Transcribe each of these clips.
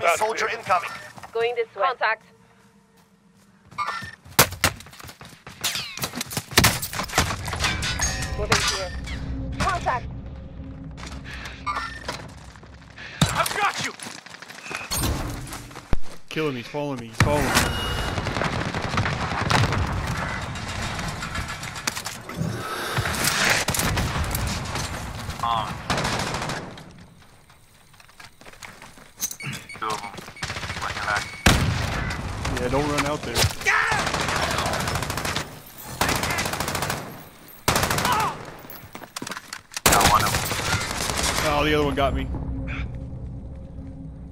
Enemy soldier incoming. Going this way. Contact. Moving here. Contact. I've got you. Killing me, he's following me, he's following me. Um. Two of them. Looking back. Yeah, don't run out there. Got one of them. Oh, the other one got me.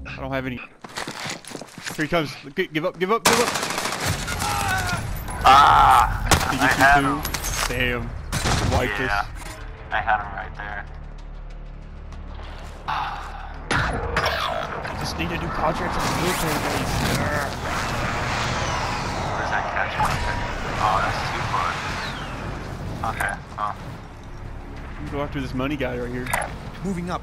I don't have any. Here he comes. Give up, give up, give up. Ah! Did I you had shoot him. Damn. Wiped Yeah. us. I had him right there. I Just need to do contracts at the military base. Where's that catch marker? Oh, that's too far. Okay. Oh. You go after this money guy right here. Moving up.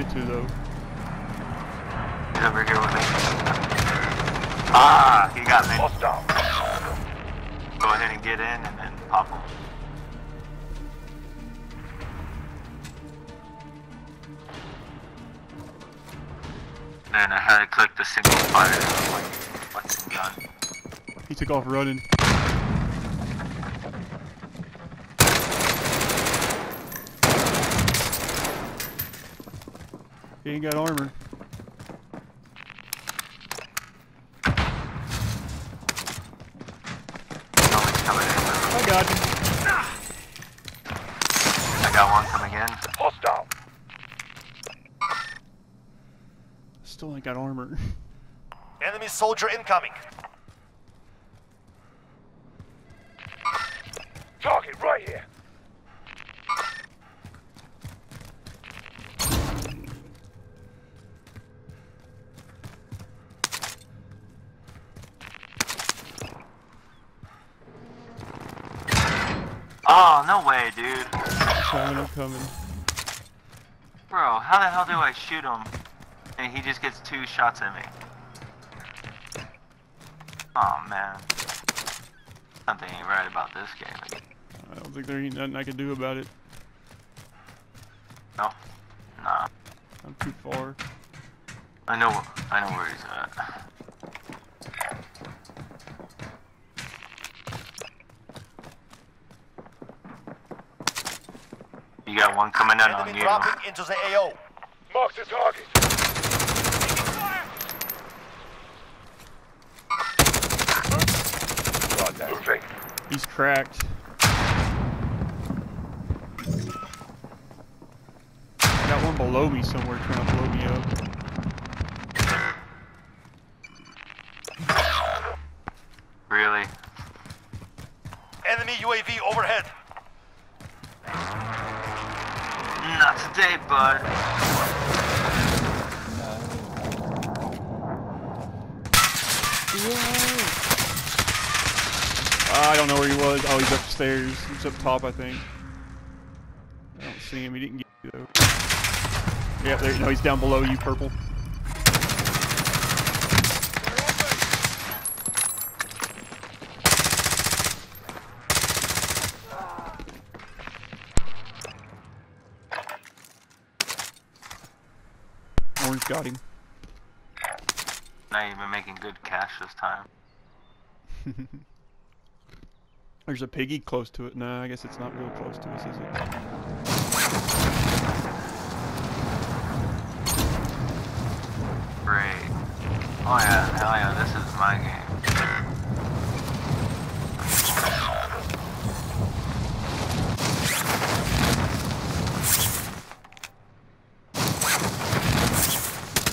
I don't know where he went to though. He's over here with me. Ah! He got me. Hostile. Go ahead and get in and then pop him. Then I had to click the single fire like fucking gun. He took off running. He ain't got armor. Someone's coming. I got him. I got one coming in. Hostile. Still ain't got armor. Enemy soldier incoming. And he just gets two shots at me? Oh man. Something ain't right about this game. I don't think there ain't nothing I can do about it. No. Nah. I'm too far. I know I know where he's at. You got one coming in on Enemy you. dropping into the AO. Mark the target. Moving. He's cracked. Got one below me somewhere trying to blow me up. Really? Enemy UAV overhead. Not today, bud. I don't know where he was. Oh, he's upstairs. He's up top, I think. I don't see him. He didn't get you though. Yeah, there. No, he's down below you, purple. Orange got him. Not even making good cash this time. There's a piggy close to it. Nah, I guess it's not real close to us, is it? Great. Oh yeah, hell yeah, this is my game.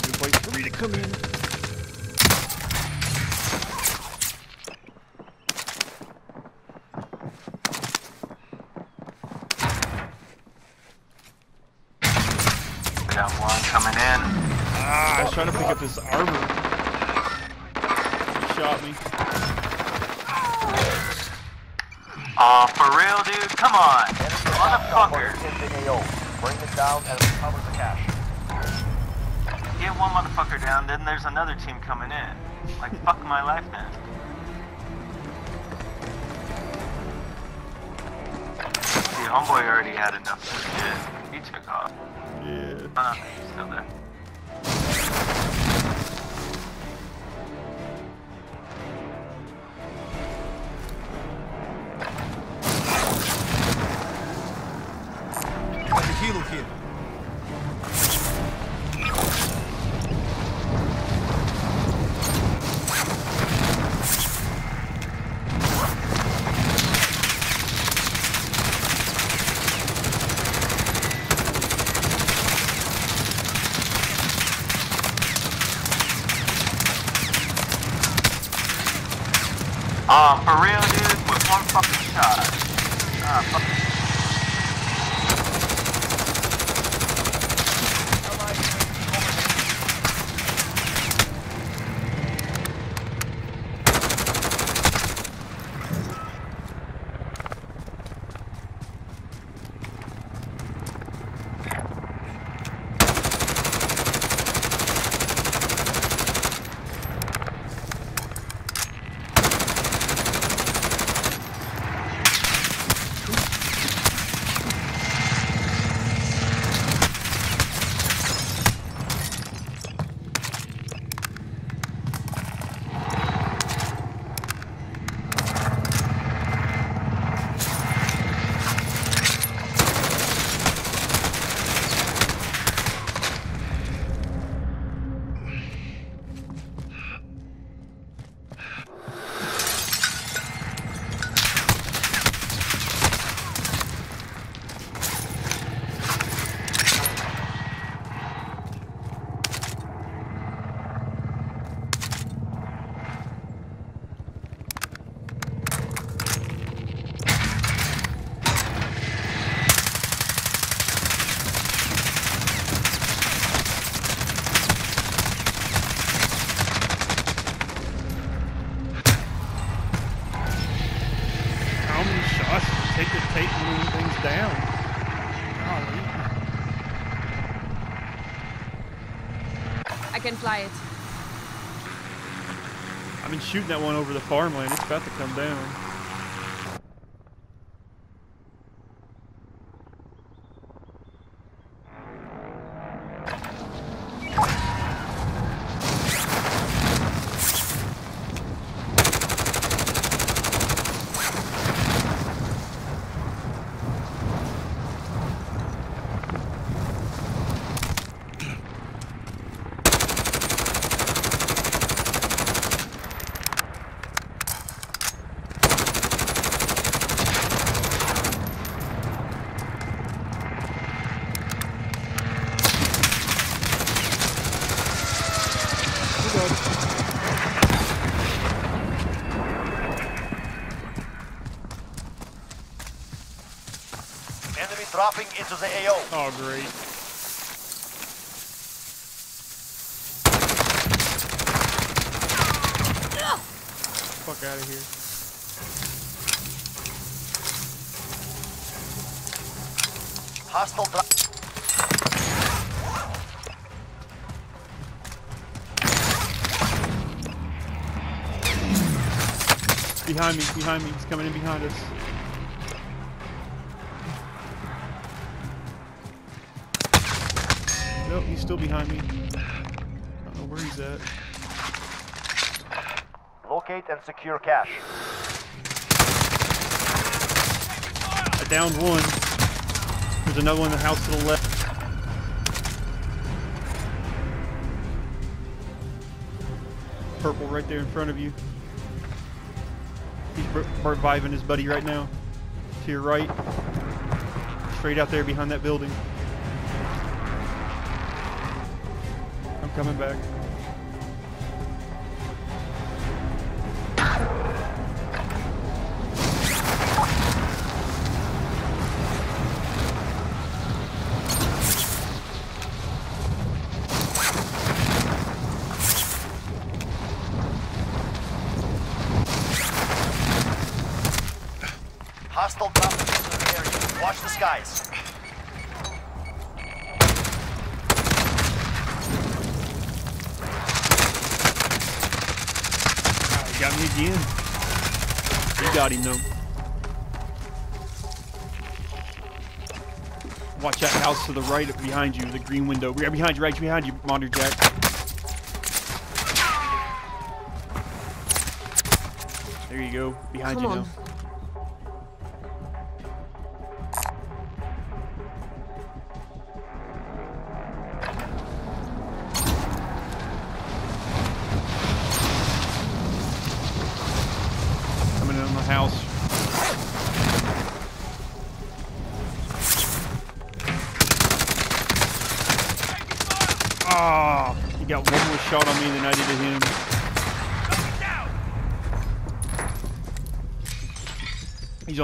Good wait for me to come in. Ah, I was trying to pick up his armor. He shot me. Aw, for real, dude? Come on. Motherfucker. Bring it down and recover the cash. Get one motherfucker down, then there's another team coming in. Like, fuck my life, man. See, homeboy already had enough of shit. He took off. Yeah. No, he's still there. Fly it. I've been shooting that one over the farmland. It's about to come down. Enemy dropping into the AO. Oh, great. Fuck out of here. Hostile drop. Behind me, behind me. He's coming in behind us. Nope, he's still behind me. Don't know where he's at. Locate and secure cash. I downed one. There's another one in the house to the left. Purple right there in front of you. He's reviving his buddy right now. To your right. Straight out there behind that building. I'm coming back. Got him though. Watch that house to the right behind you, the green window. Right behind you, right behind you, Monitor Jack. There you go, behind Come you on. now.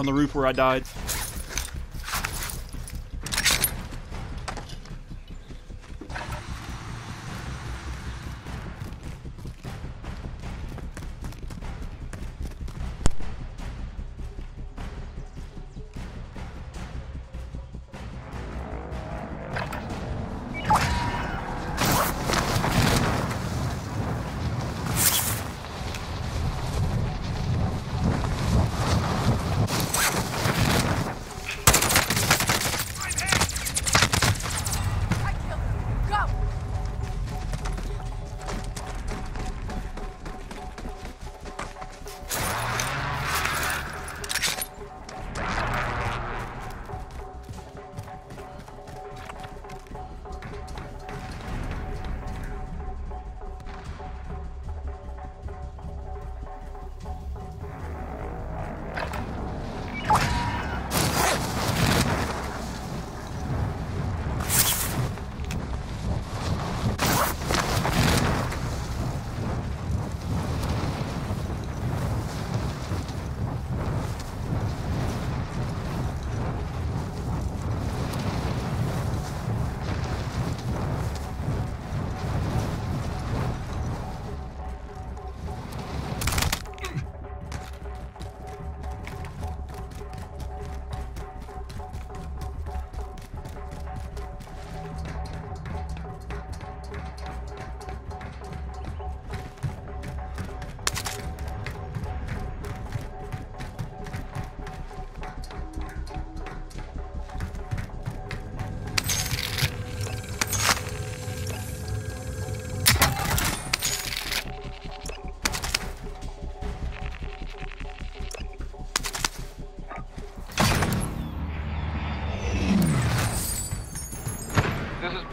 On the roof where I died.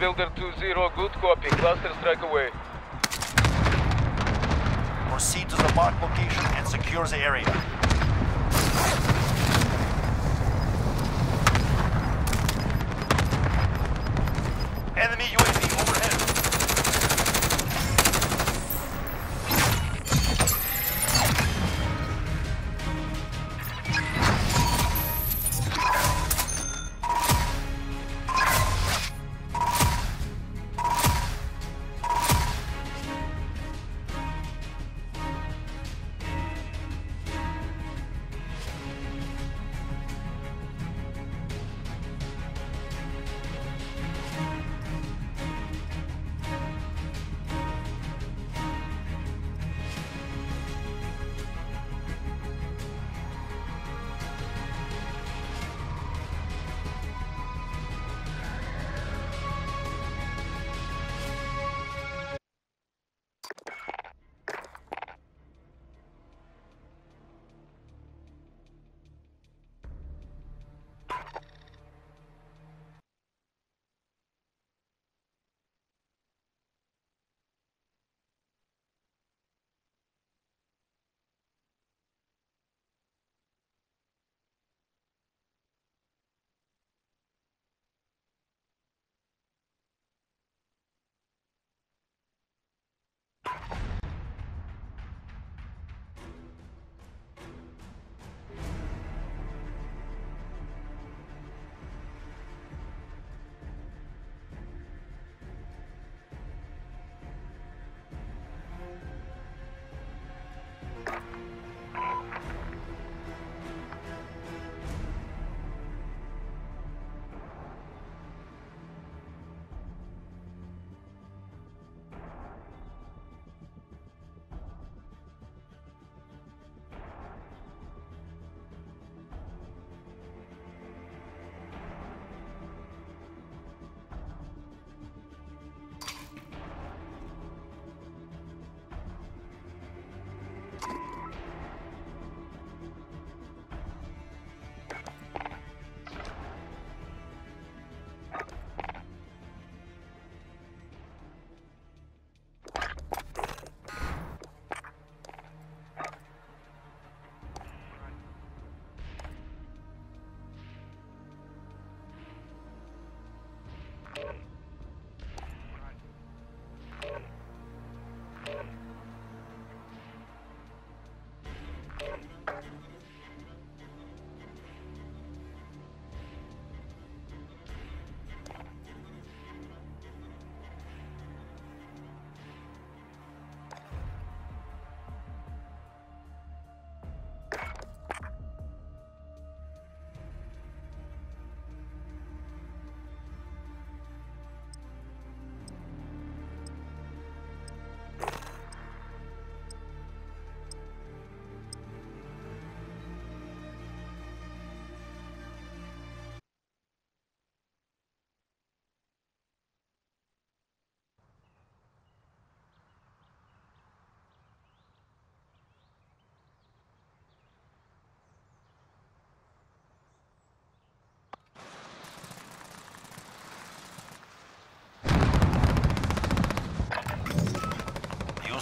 Builder 2-0. Good copy. Cluster strike away. Proceed to the marked location and secure the area.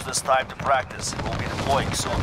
This time to practice. We'll be deploying soon.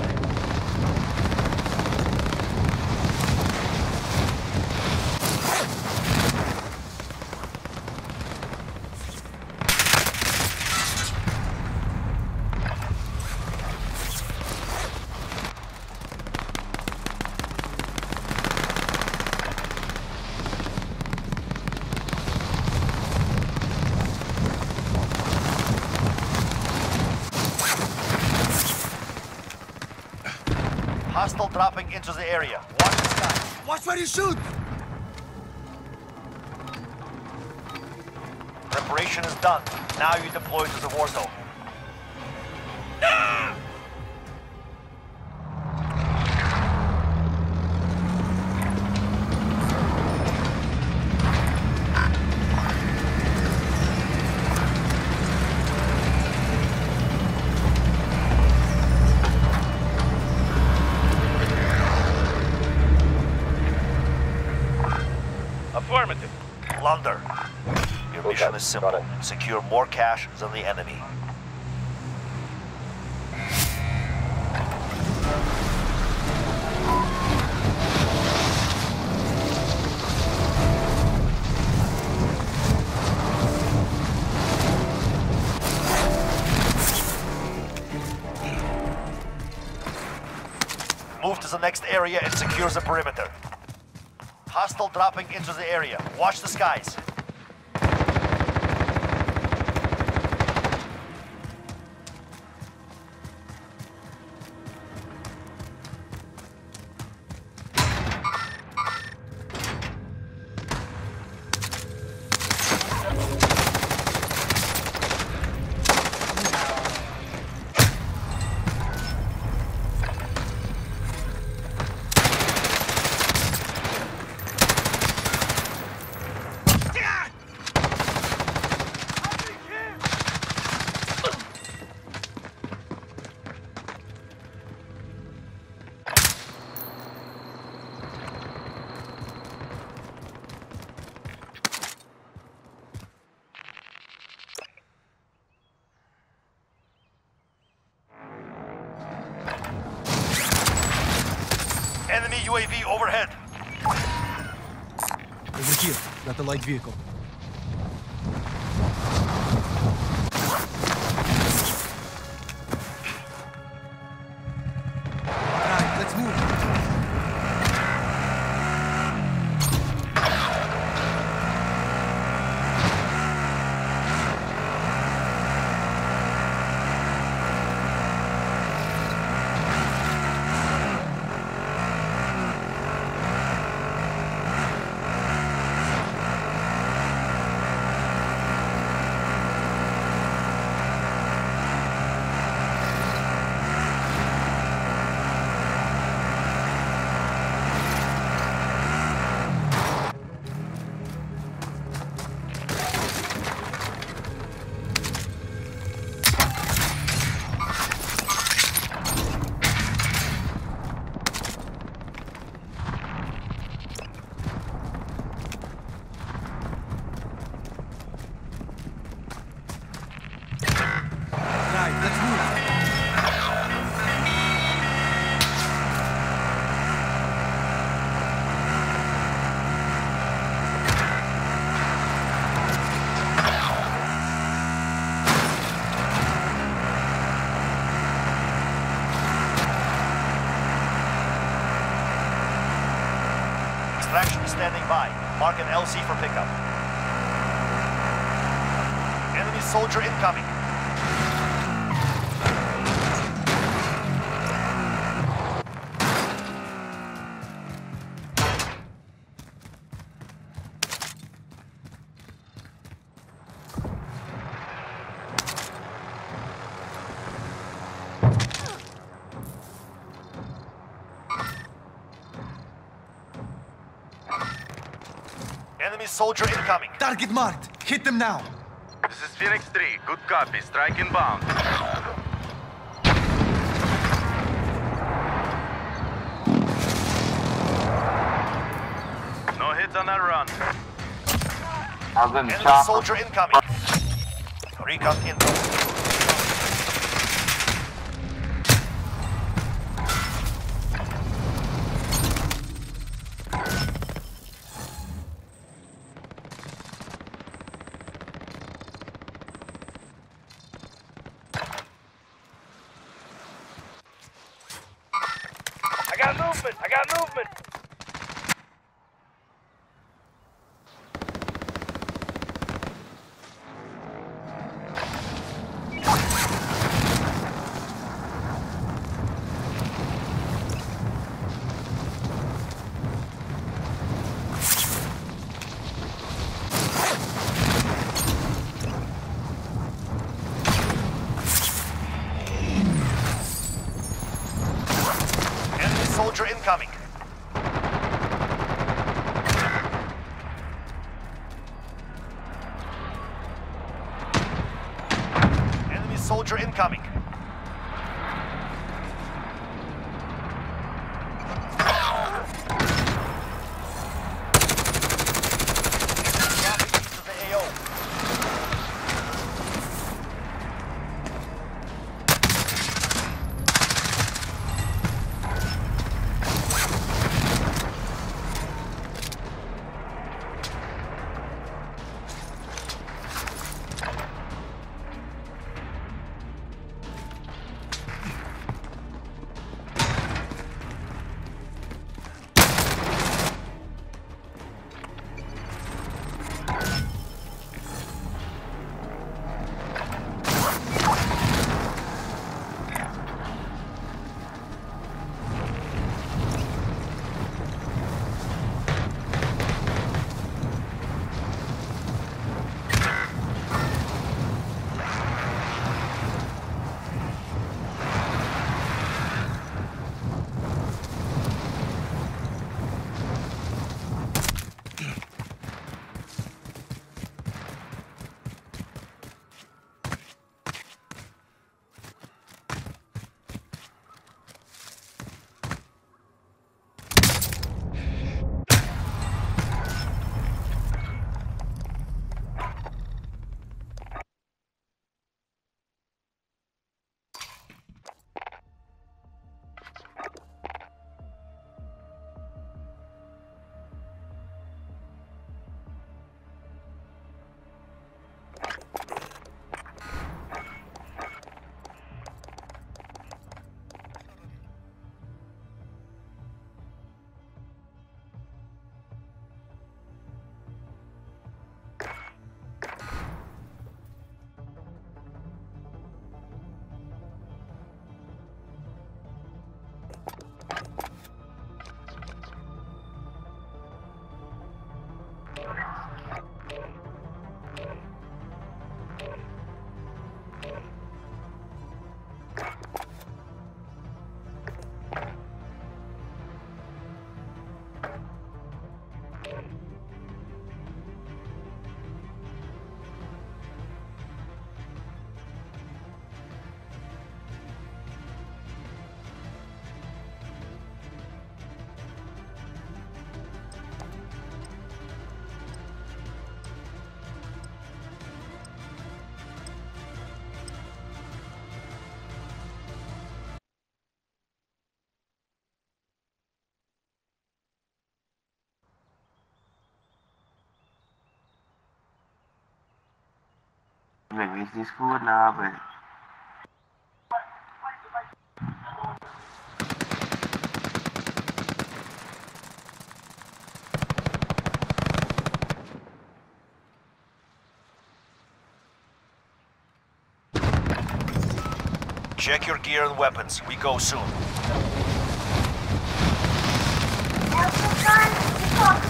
Hostile dropping into the area. Watch the sky. Watch where you shoot! Preparation is done. Now you deploy to the war zone. Is simple. Secure more cash than the enemy. Move to the next area and secure the perimeter. Hostile dropping into the area. Watch the skies. Soldier incoming. Enemy soldier incoming. Target marked. Hit them now. This is Phoenix 3. Good copy. Strike inbound. No hits on that run. I've been Enemy soldier incoming. Recon inbound. Maybe it's this food now, but Check your gear and weapons. We go soon.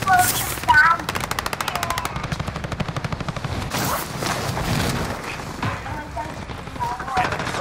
Enemy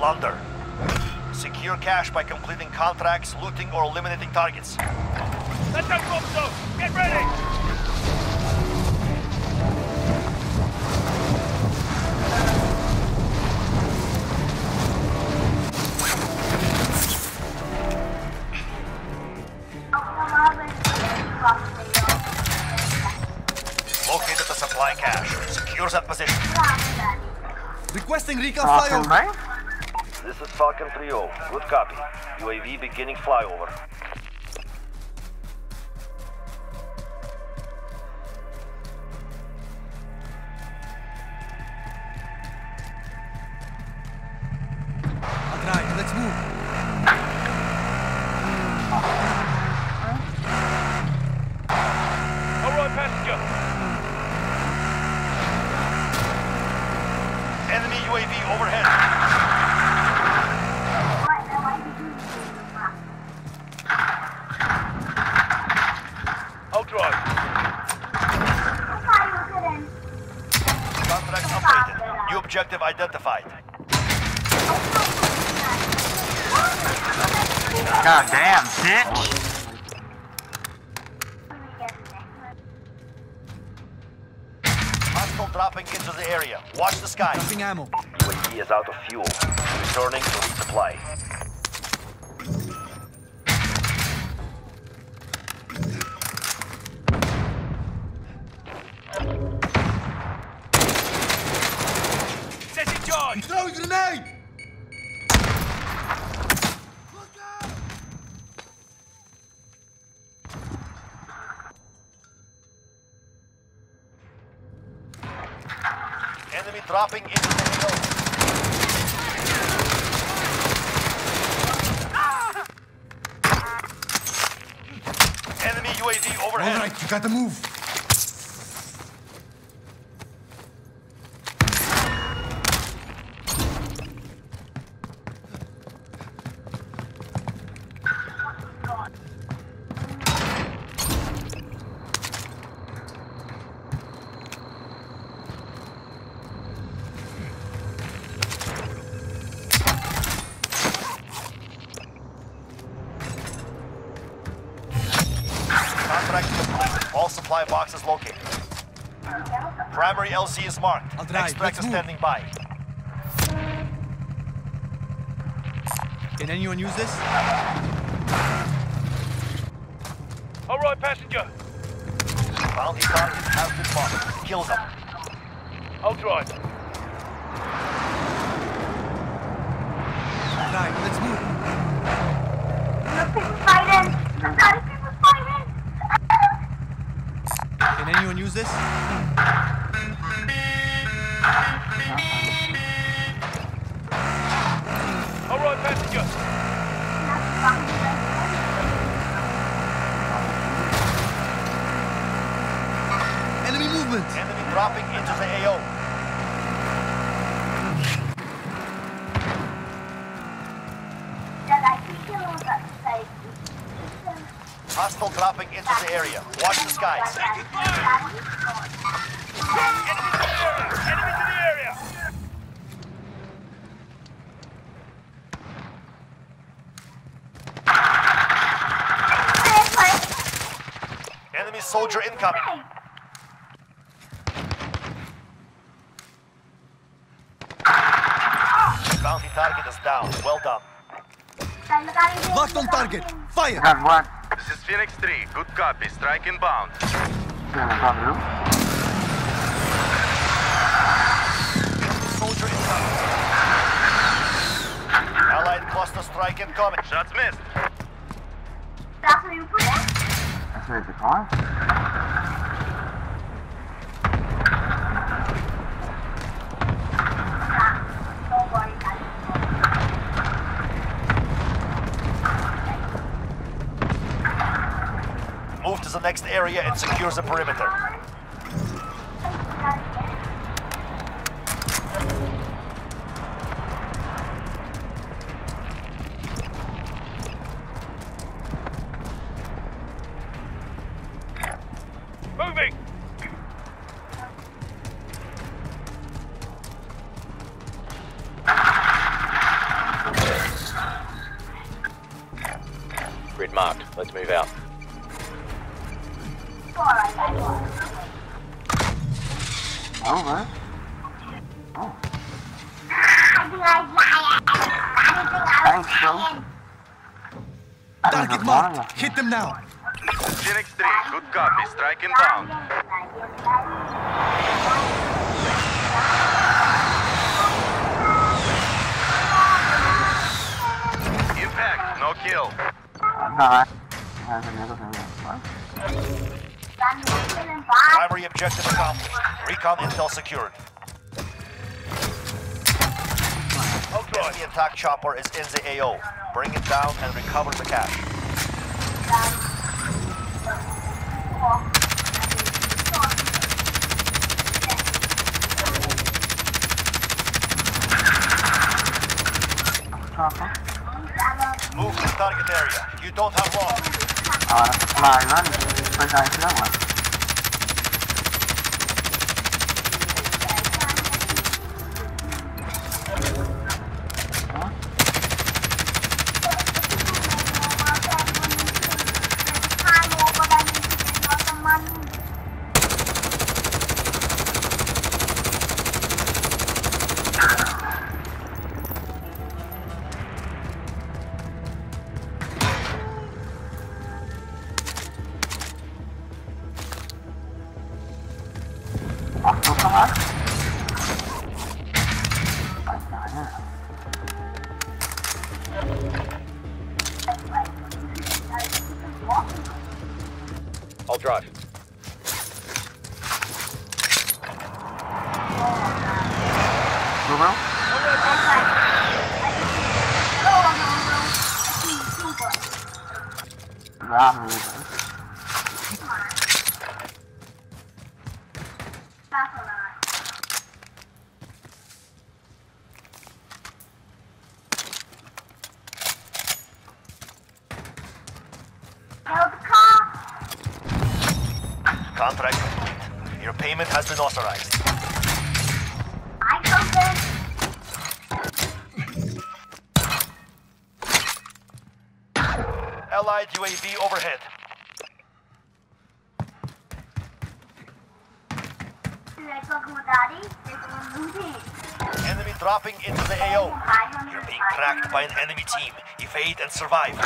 Plunder. Secure cash by completing contracts, looting, or eliminating targets. Let's go, Bob Get ready! Located the supply cache. Secure that position. Requesting recon fire. Falcon 3-0. Good copy. UAV beginning flyover. Enemy dropping into the hill. Enemy UAV overhead. right, you gotta move. I'll drive. Extractor Let's standing by. Can anyone use this? All right, passenger. Bounty targets have been marked. Kill them. I'll drive. Soldier incoming. Bounty target is down. Well done. Locked on target. Fire. God, what? This is Phoenix 3. Good copy. Strike inbound. Soldier incoming. Allied cluster strike incoming. Shots missed. Where the? Move to the next area and secure the perimeter. Them now. Phoenix 3, good copy. Strike inbound. Impact, no kill. Alright. Hai thằng này có thể làm. Primary objective accomplished. Recon intel secured. Enemy attack chopper is in the AO. Bring it down and recover the cash. Move to the target area. You don't have long. Ờ, lại nó phải ra cái đó Contract complete. Your payment has been authorized. I confirm. Allied UAV overhead. Enemy dropping into the AO. You're being tracked by an enemy team. Evade and survive.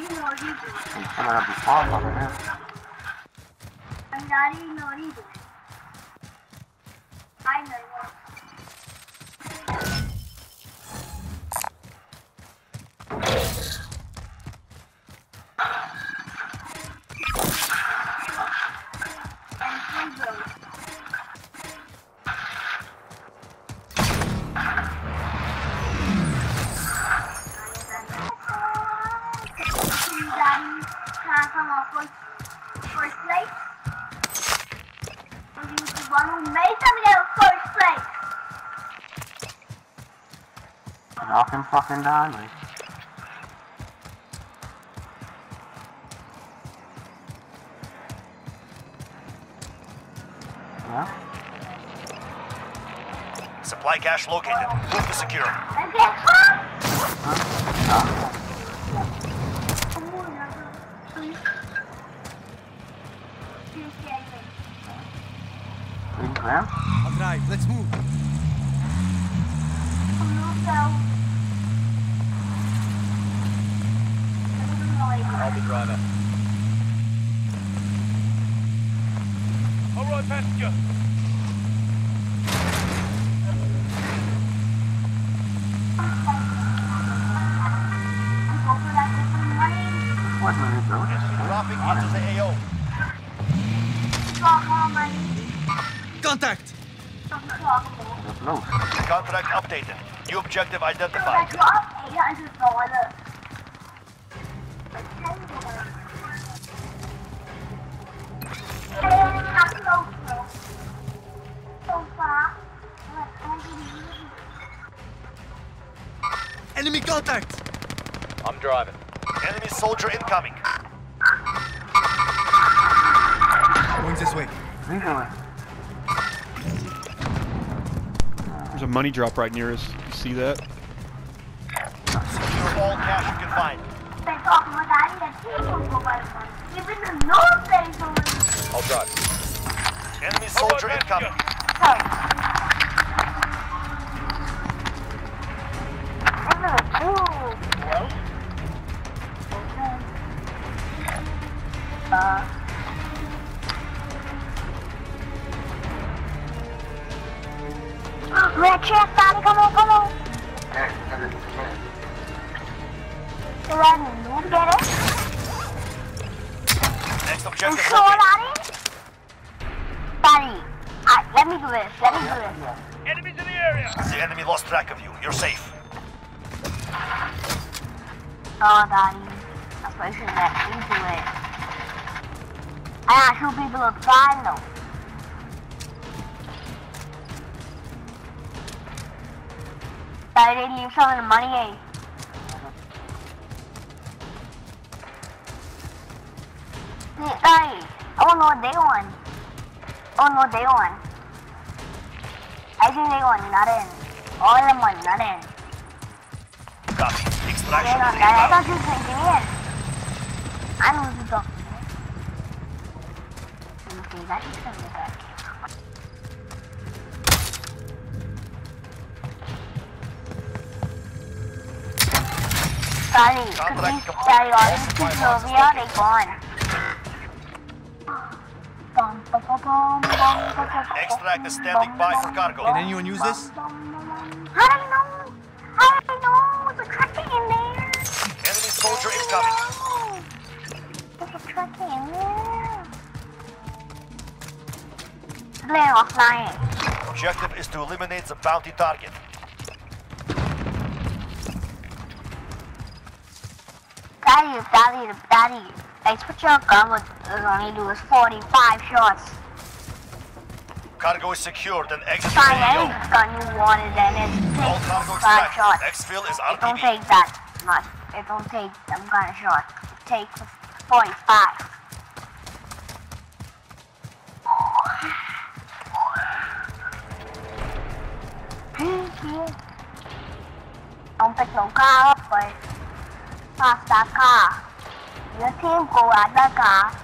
I'm gonna be far from it now. I'm not even Knock him fucking down, mate. Yeah? Supply cache located. Move to secure. And get hot. Green? I'll drive. Let's move. All right, passenger. What minute, bro? Dropping into the AO. Contact! Get. Contract updated. New objective identified. Drop right near us. You see that? Daddy, they leave some of the money, eh? Hey, I know what they want. I wanna know what they want. I think they want nothing. All of them want nothing. Copy. They Extraction don't, I thought you was engineer. I know who's talking Okay, that is something that. Sorry, could Contract you complete. carry on All to supply They gone. Extract is standing by for cargo. Can anyone use this? How do I know? How do I know? There's a tracking in there. Enemy soldier incoming. There's a tracking in there. Playing offline. Objective is to eliminate the bounty target. Daddy, daddy, daddy. I switch your gun with it only do is 45 shots. Cargo is secured and exit Try any gun you wanted and it All takes cargo five shots. Exfil is It don't take that much. It don't take them kind of shots. It takes 45. Don't pick no car up, but pass that car. Your team go at that car.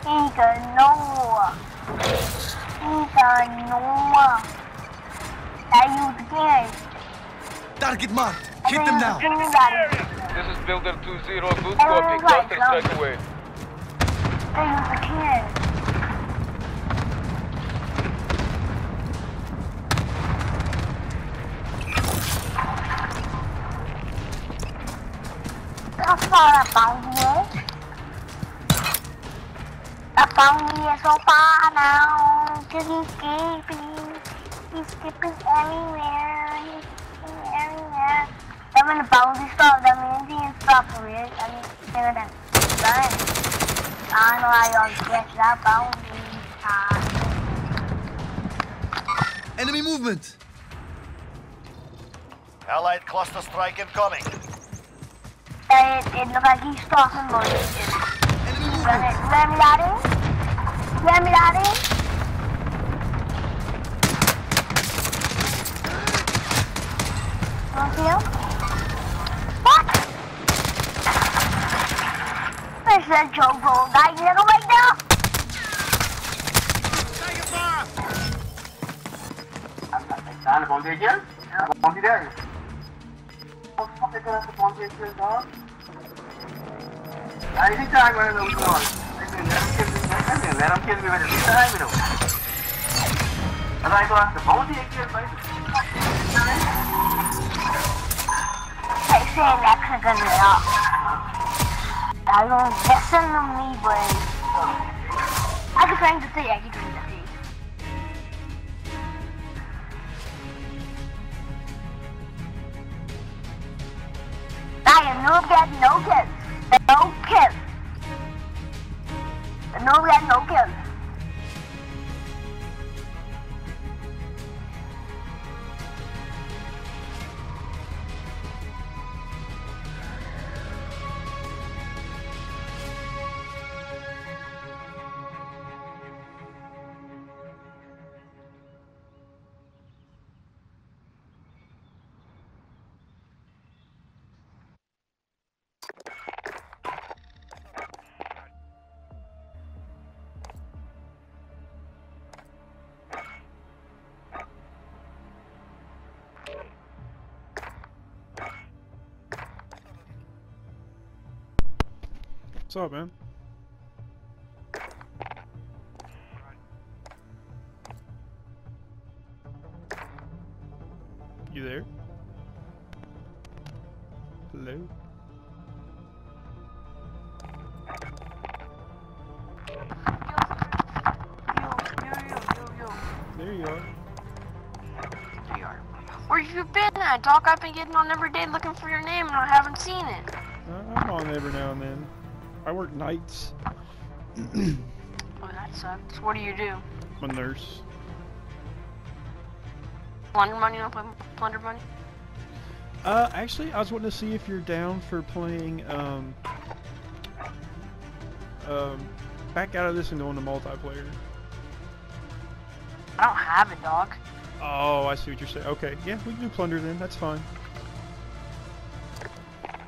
He can know. He can know. That you again. Target marked. Hit them now. This is Builder 2-0. Good copy. Cluster strike away. Found here. I found here so far now. Cause he's. He's. He's everywhere. Then when the bounty stuff, the Indian stuff for it, I mean, than done. I know how y'all get that bounty. Uh, Enemy movement. Allied cluster strike incoming. it, it looked like he's talking about it. Let me, let me it. Let me at it. Don't see? What? This is a joke, bro. Die nigga right there. Take. I'm going to get you. I'm going to get is going? Anytime I know it's on. Let him kill me. Let him kill me him. his time, you know. And I got the body killed by him. I say I'm actually gonna not. I don't listen to me, but I'm trying to say I What's up, man? You there? Hello? There you are. Where you been Doc? I've been getting on every day looking for your name and I haven't seen it. Uh, I'm on every now and then. I work nights. Oh, that sucks. What do you do? I'm a nurse. Plunder money? Plunder money? Uh, actually, I was wanting to see if you're down for playing, um, um, back out of this and going to multiplayer. I don't have it, dog. Oh, I see what you're saying. Okay, yeah, we can do plunder then. That's fine.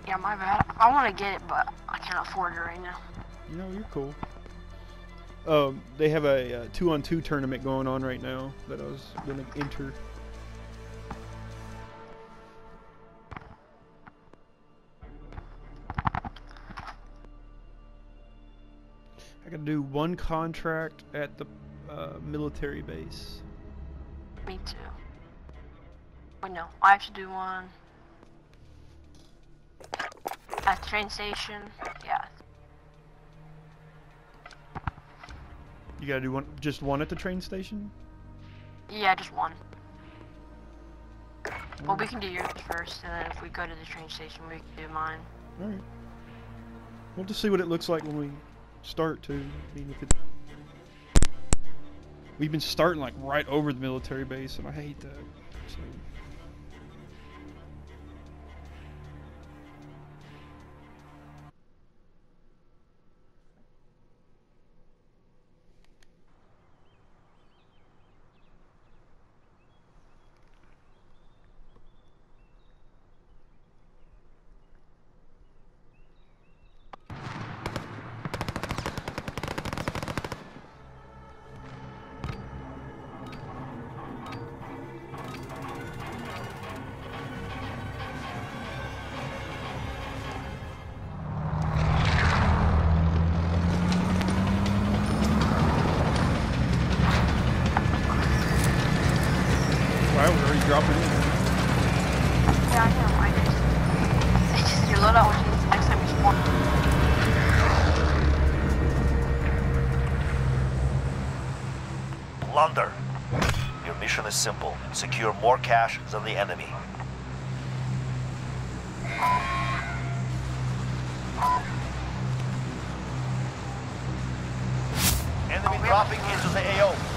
Yeah, my bad. I want to get it, but Afford it right now. No, you're cool. Um, they have a uh, two-on-two tournament going on right now that I was gonna enter. I gotta do one contract at the uh, military base. Me too. Wait, no. I have to do one. Train station. Yeah. You gotta do one, just one at the train station. Yeah, just one. Well, we can do yours first, and then if we go to the train station, we can do mine. All right. We'll just see what it looks like when we start to. I mean, if it... We've been starting like right over the military base, and I hate that. So. Cash than the enemy. Enemy dropping into the AO.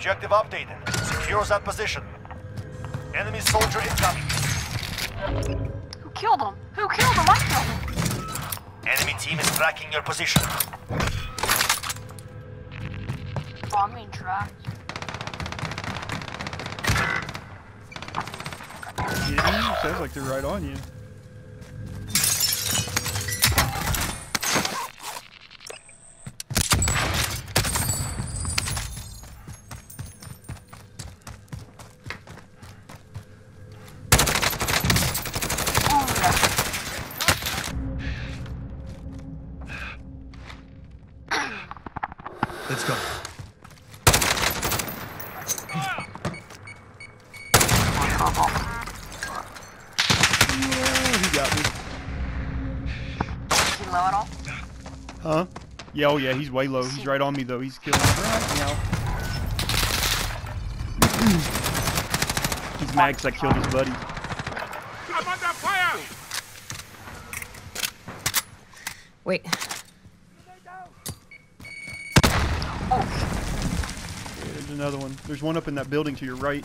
Objective updated. Secure that position. Enemy soldier incoming. Who killed him? Who killed him? I killed him. Enemy team is tracking your position. I'm being. Yeah, sounds like they're right on you. Oh, yeah. Let's go. Yeah, he got me. Is he low at all? Huh? Yeah, oh yeah, he's way low. He's right on me though. He's killing me right now. he's mad 'cause I killed his buddy. Wait. Yeah, there's another one. There's one up in that building to your right.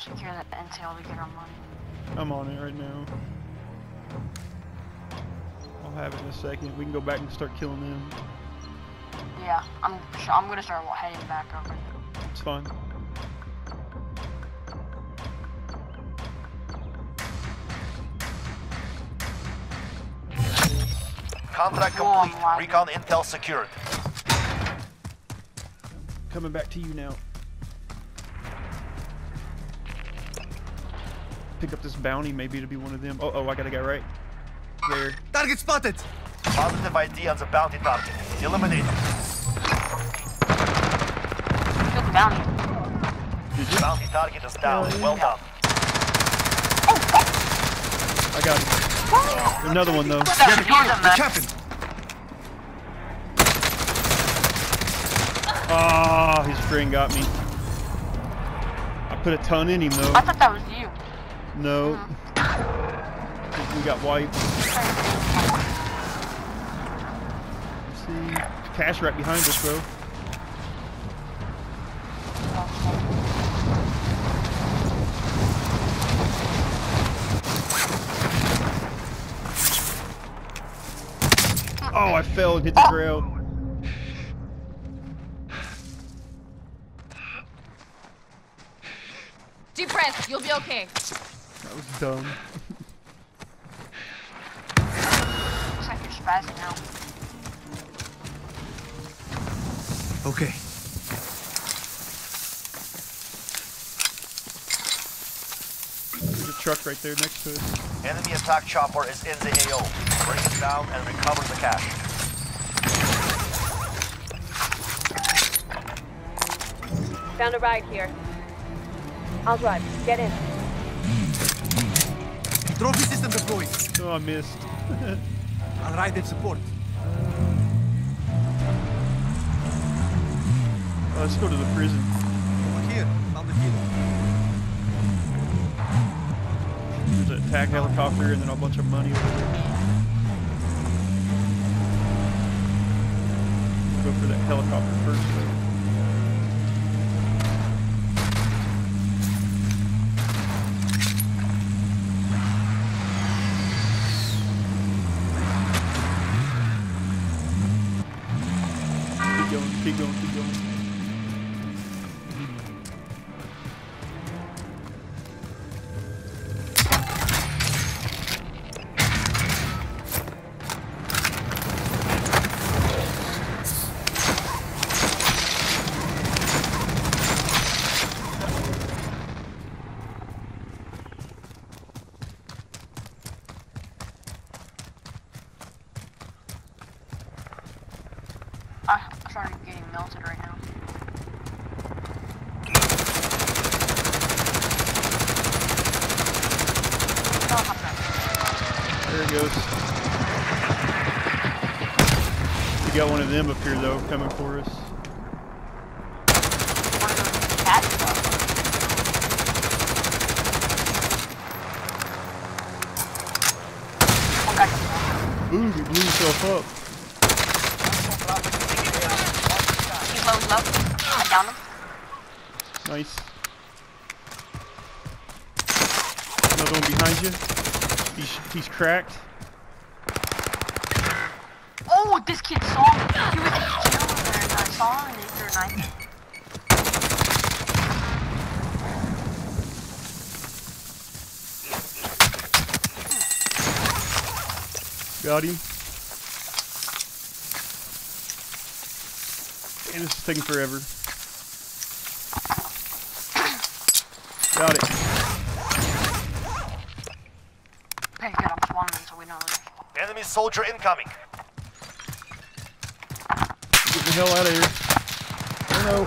Secure that intel to get our money. I'm on it right now. I'll have it in a second. We can go back and start killing them. Yeah, I'm I'm gonna start heading back over. It's fine. Contract complete. Recon intel secured. Coming back to you now. Pick up this bounty, maybe it'll be one of them. Oh, oh, I got a guy right there. Target spotted. Positive ID on the bounty target. Eliminate him. Kill the bounty. Did you? Bounty target is down. Well done. I got him. Another one though. Yeah, secure them, man. Captain. Ah, his friend got me. I put a ton in him though. I thought that was you. No. We got wiped. Let's see. Cash right behind us, bro. Oh, I fell and hit the ground. Deep breath. You'll be okay. That was dumb. Looks like you're spazzing out. Okay. There's a truck right there next to us. Enemy attack chopper is in the AO. Bring it down and recover the cash. Found a ride here. I'll drive. Get in. Trophy system deployed. Oh, I missed. I'll ride in support. Oh, let's go to the prison. Over here. Found the kid. There's an attack helicopter and then a bunch of money over there. We'll go for that helicopter first. Keep I started getting melted right now. There it goes. We got one of them up here though, coming for us. One of those cats. One guy comes down. Ooh, he blew himself up. He's low, he's low. I downed him. Nice. Another one behind you. He's he's cracked. Oh, this kid saw me. He was in jail there, and I saw him and he threw a knife. Got him. And this is taking forever. Got it. Okay, good. I'm so we know. Enemy soldier incoming. Get the hell out of here. Oh no.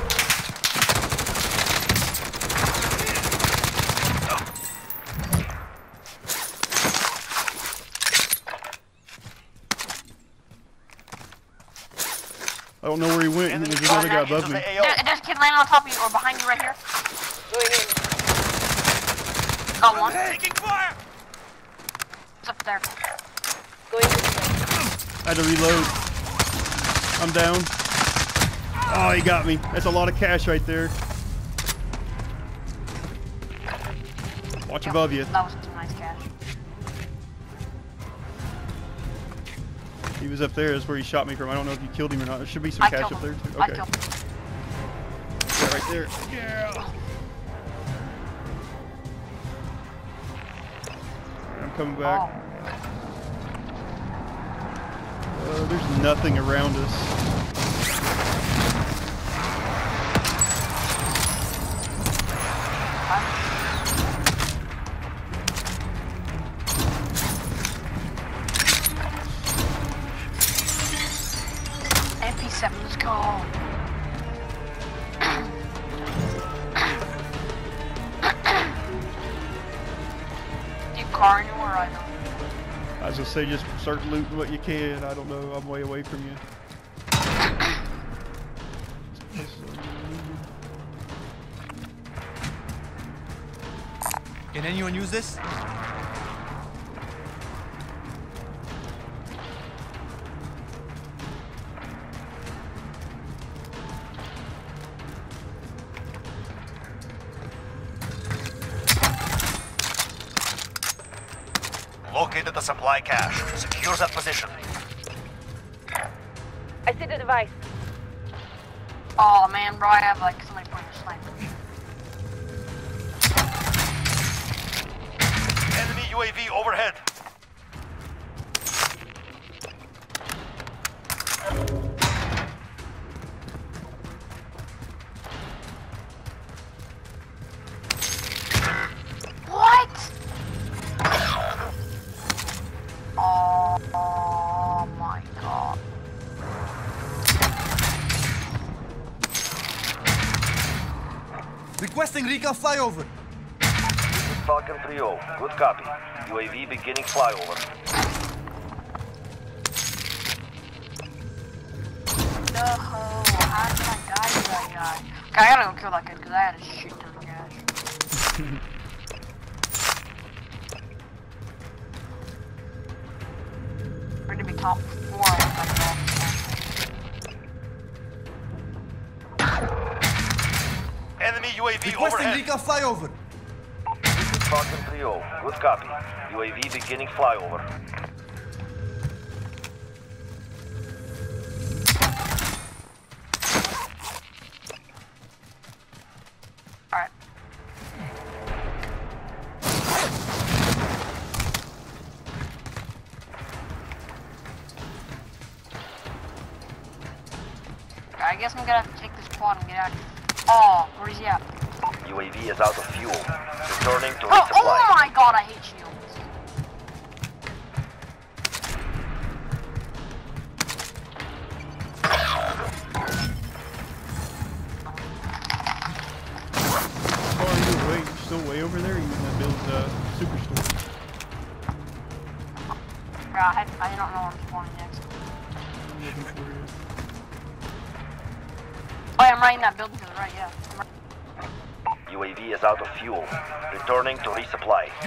I don't know where he went. Enemy There's another guy above me. the There, AO. there's a kid landing on top of you or behind you right here. Going in. Got one. Taking fire! It's up there. Going this way. I had to reload. I'm down. Oh, he got me. That's a lot of cash right there. Watch Yep, above you. That was some nice cash. He was up there. That's where he shot me from. I don't know if you killed him or not. There should be some I cash up there too. Okay. Yeah, right there. Yeah. I'm coming back. Oh. Uh, there's nothing around us. Say just start looting what you can. I don't know. I'm way away from you. Can anyone use this? Located the supply cache. Requesting recon flyover. Falcon 3-0. Good copy. UAV beginning flyover. No, how did I Recon flyover. Falcon 3-0. Good copy. UAV beginning flyover.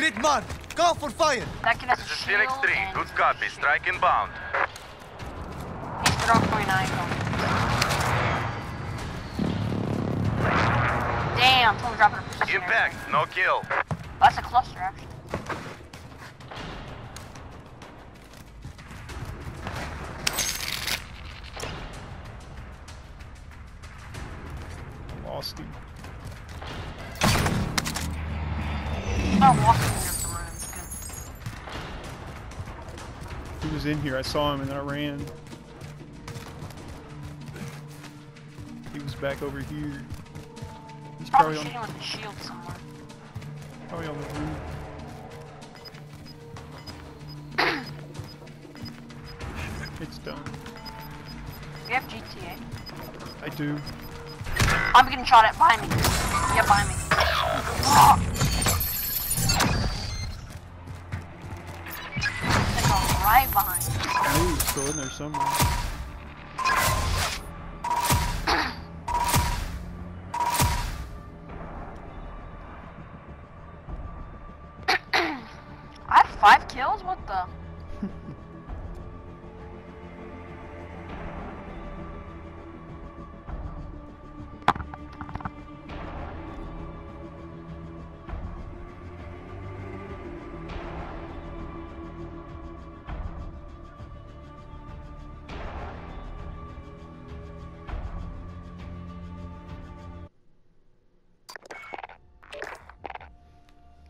Grid man, call for fire. That kid has a This is shield Phoenix 3. and Good copy. Strike inbound. he's thrown 29 going. Damn, someone's dropping a precision arrow. Impact. No kill. That's a cluster, actually. Was in here. I saw him and then I ran. He was back over here. He's Probably probably on, shooting the shield somewhere. probably on the roof. It's done. We have GTA. I do. I'm getting shot at behind me. Yeah, behind me. Somewhere.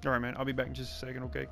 Alright, man. I'll be back in just a second, okay?